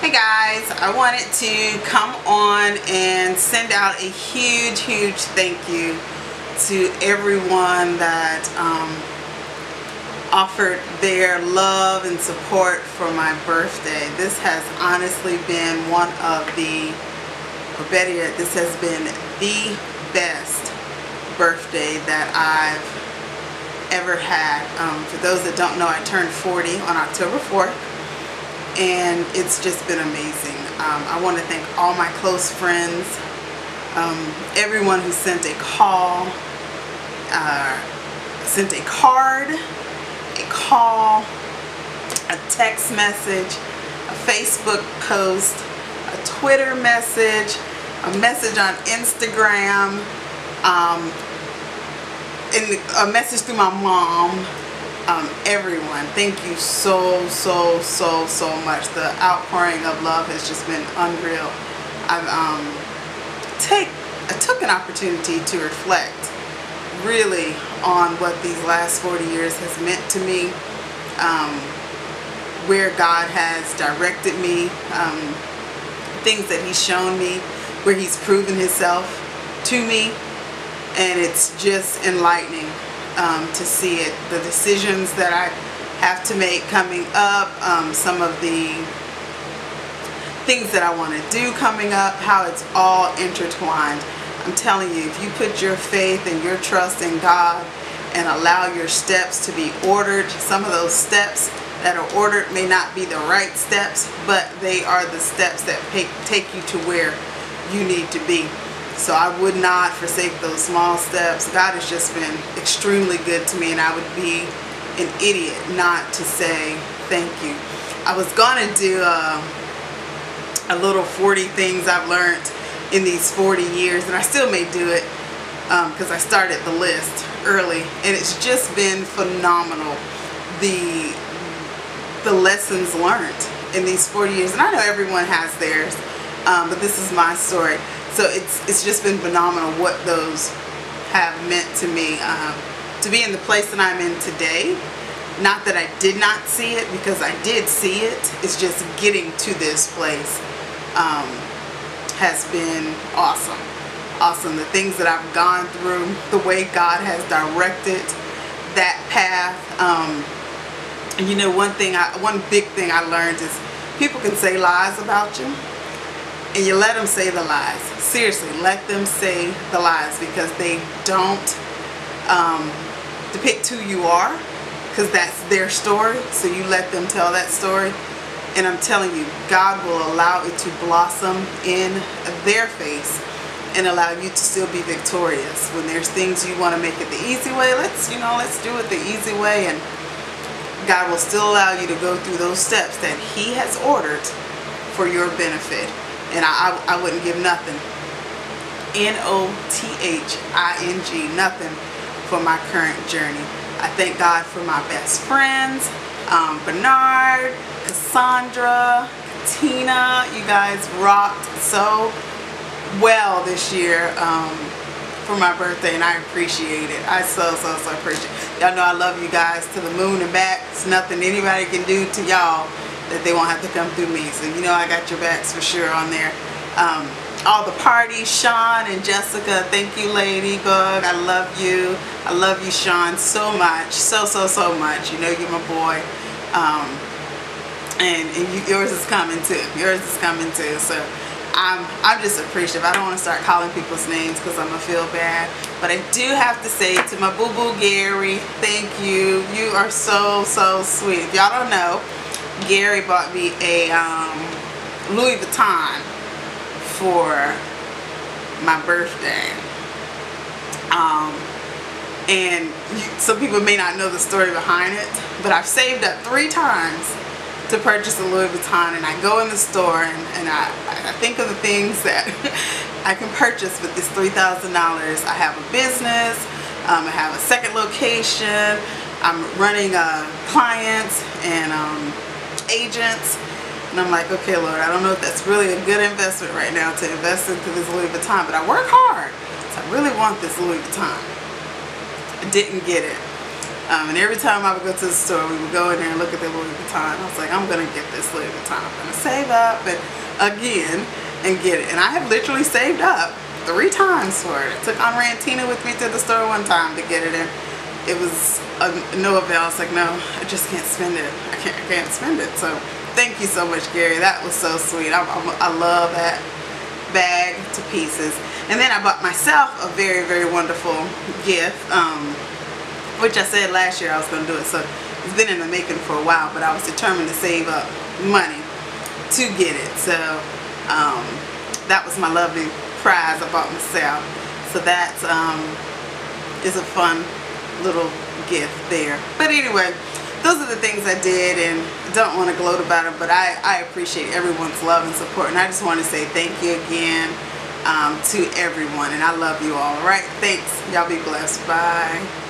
Hey guys, I wanted to come on and send out a huge, huge thank you to everyone that um, offered their love and support for my birthday. This has honestly been one of the, or better yet, this has been the best birthday that I've ever had. Um, for those that don't know, I turned 40 on October 4th and it's just been amazing. Um, I want to thank all my close friends, um, everyone who sent a call, uh, sent a card, a call, a text message, a Facebook post, a Twitter message, a message on Instagram, um, and a message through my mom, um, everyone thank you so so so so much. The outpouring of love has just been unreal. I've um, take I took an opportunity to reflect really on what these last 40 years has meant to me um, where God has directed me um, things that he's shown me where he's proven himself to me and it's just enlightening um, to see it. The decisions that I have to make coming up, um, some of the things that I want to do coming up, how it's all intertwined. I'm telling you, if you put your faith and your trust in God and allow your steps to be ordered, some of those steps that are ordered may not be the right steps, but they are the steps that take you to where you need to be. So I would not forsake those small steps. God has just been extremely good to me and I would be an idiot not to say thank you. I was going to do a, a little 40 things I've learned in these 40 years and I still may do it because um, I started the list early and it's just been phenomenal the the lessons learned in these 40 years and I know everyone has theirs um, but this is my story so it's it's just been phenomenal what those have meant to me um, to be in the place that I'm in today. Not that I did not see it because I did see it. It's just getting to this place um, has been awesome. Awesome. The things that I've gone through the way God has directed that path um, and you know one thing I one big thing I learned is people can say lies about you and you let them say the lies. Seriously, let them say the lies because they don't um, depict who you are because that's their story. So you let them tell that story. And I'm telling you, God will allow it to blossom in their face and allow you to still be victorious. When there's things you want to make it the easy way, let's, you know, let's do it the easy way. And God will still allow you to go through those steps that he has ordered for your benefit and I, I, I wouldn't give nothing. N-O-T-H-I-N-G, nothing for my current journey. I thank God for my best friends, um, Bernard, Cassandra, Tina. You guys rocked so well this year um, for my birthday and I appreciate it. I so, so, so appreciate it. Y'all know I love you guys to the moon and back. It's nothing anybody can do to y'all that they won't have to come through me. So you know I got your backs for sure on there. Um, all the parties, Sean and Jessica, thank you Ladybug, I love you. I love you Sean so much, so, so, so much. You know you're my boy. Um, and, and you, yours is coming too. Yours is coming too. So I'm, I'm just appreciative. I don't want to start calling people's names because I'm going to feel bad. But I do have to say to my boo-boo Gary, thank you. You are so, so sweet. If y'all don't know, Gary bought me a um, Louis Vuitton for my birthday. Um, and some people may not know the story behind it, but I've saved up three times to purchase a Louis Vuitton and I go in the store and, and I, I think of the things that I can purchase with this $3,000. I have a business, um, I have a second location, I'm running uh, clients and um, agents. And I'm like, okay, Lord, I don't know if that's really a good investment right now to invest into this Louis Vuitton, but I work hard. So I really want this Louis Vuitton. I didn't get it. Um, and every time I would go to the store, we would go in there and look at the Louis Vuitton. I was like, I'm gonna get this Louis Vuitton. I'm gonna save up and again and get it. And I have literally saved up three times for it. I took Henri and Tina with me to the store one time to get it and it was a no avail. I was like, no, I just can't spend it. I can't, I can't spend it. So thank you so much, Gary. That was so sweet. I, I, I love that bag to pieces. And then I bought myself a very, very wonderful gift. Um, which I said last year I was going to do it. So it's been in the making for a while, but I was determined to save up money to get it. So um, that was my lovely prize I bought myself. So that um, is a fun little gift there. But anyway, those are the things I did and don't want to gloat about it, but I, I appreciate everyone's love and support. And I just want to say thank you again um, to everyone. And I love you all. All right? Thanks. Y'all be blessed. Bye.